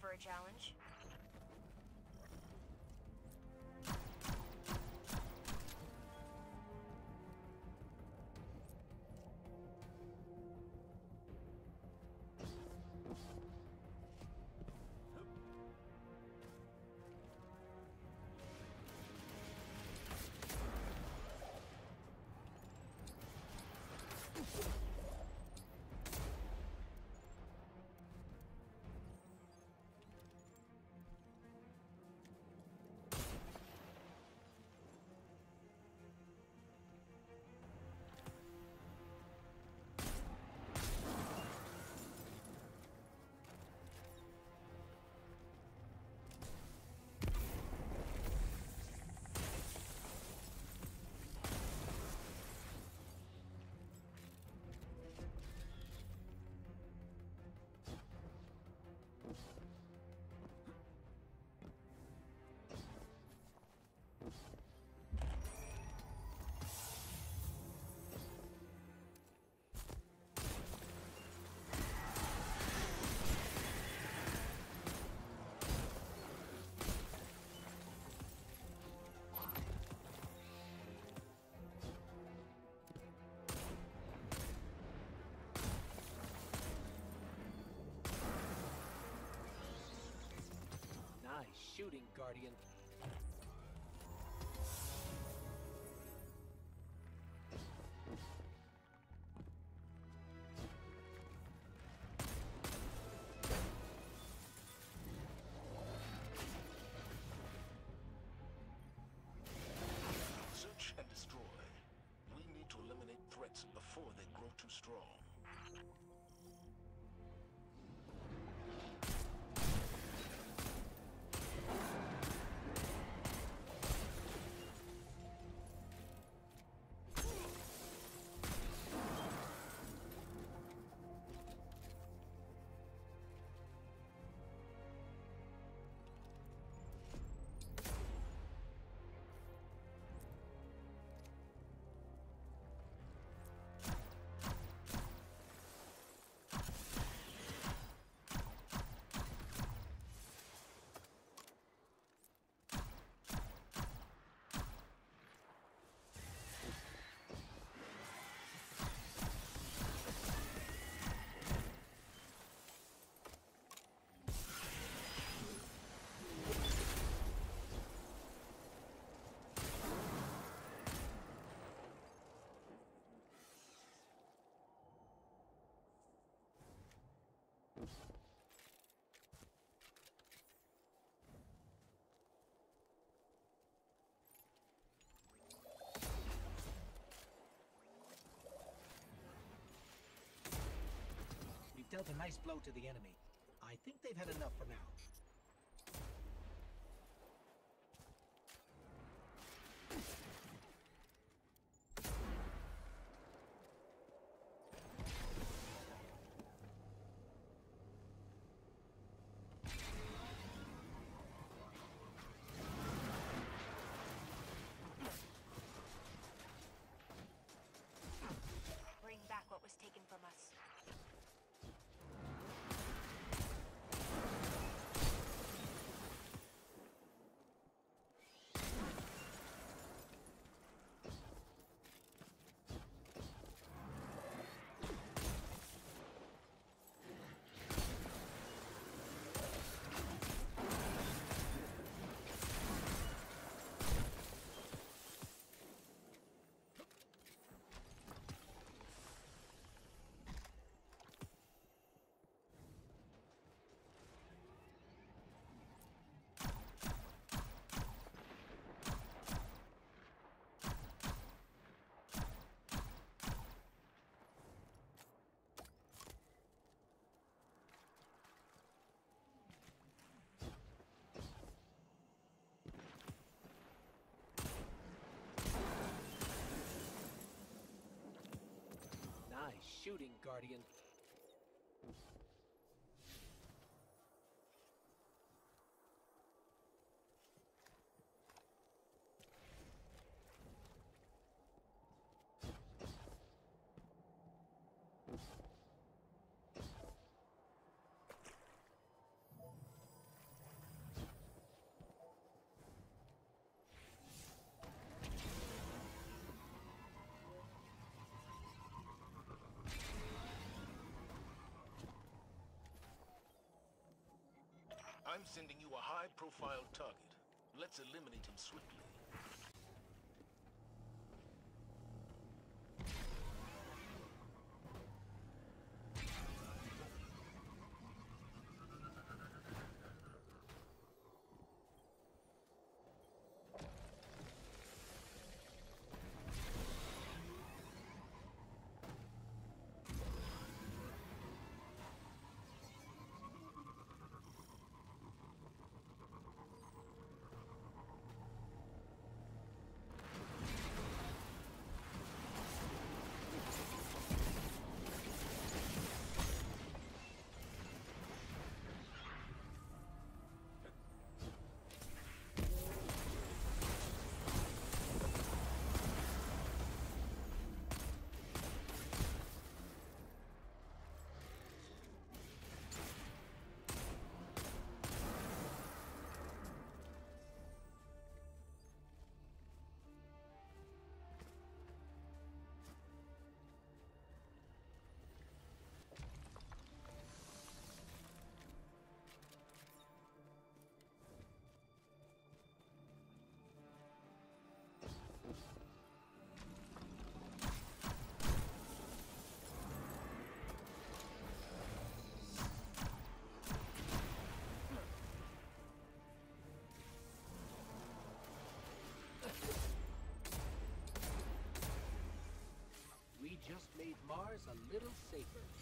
for a challenge? Guardian. Search and destroy. We need to eliminate threats before they grow too strong. Dealt a nice blow to the enemy. I think they've had enough for now. Shooting, Guardian. I'm sending you a high-profile target. Let's eliminate him swiftly. Mars a little safer.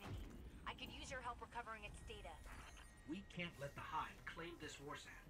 Vicinity. I could use your help recovering its data. We can't let the Hive claim this warsat. Rasputin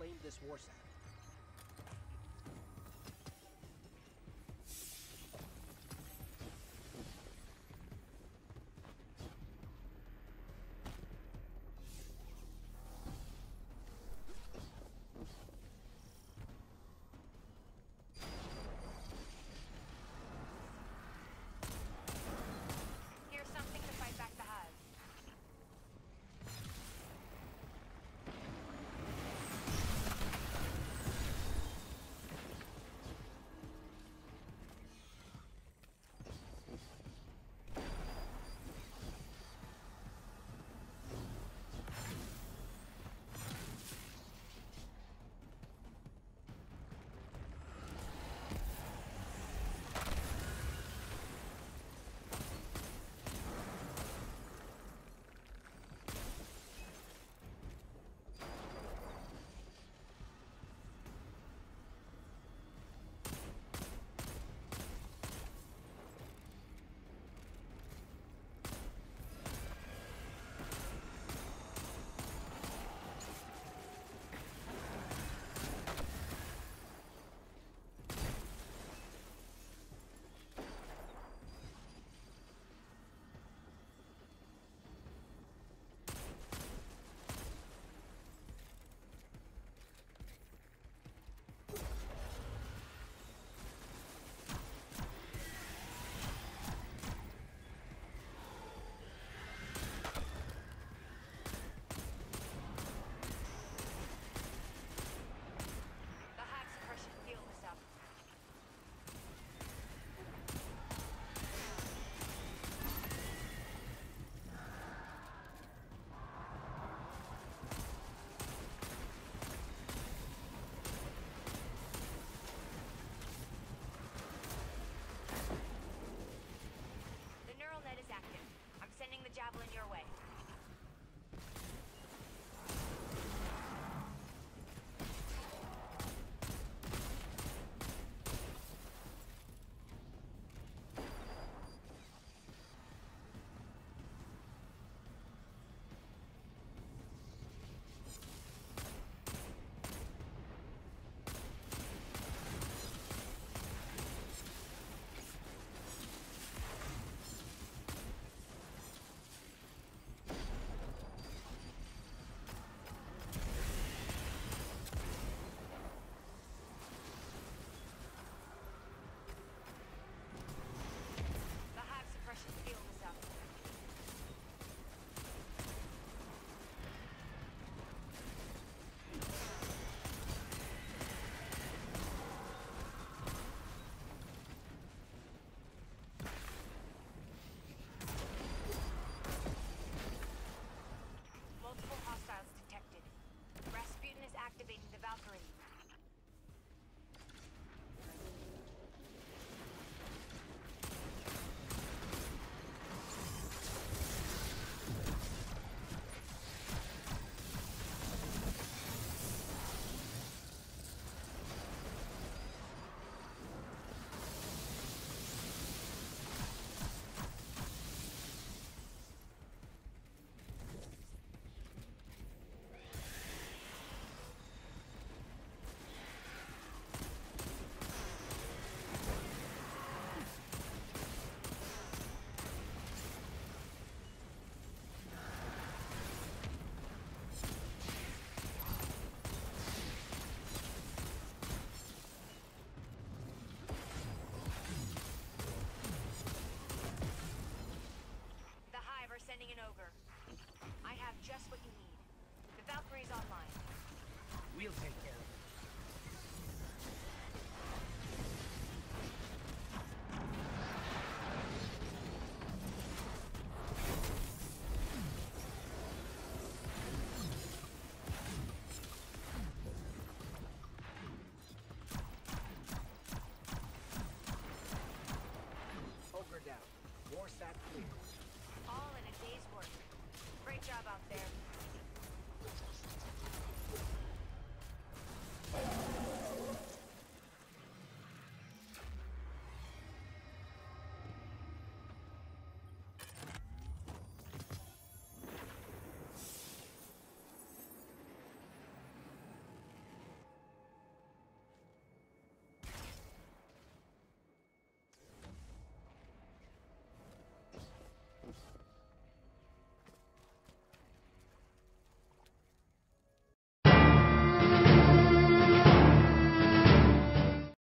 the Hive claim this war Here's